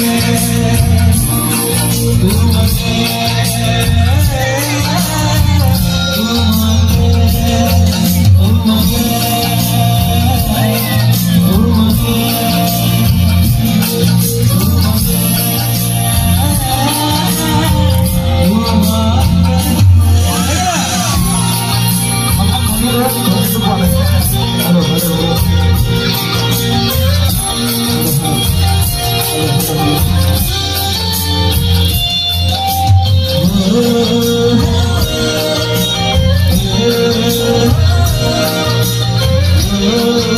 Ooh, Oh.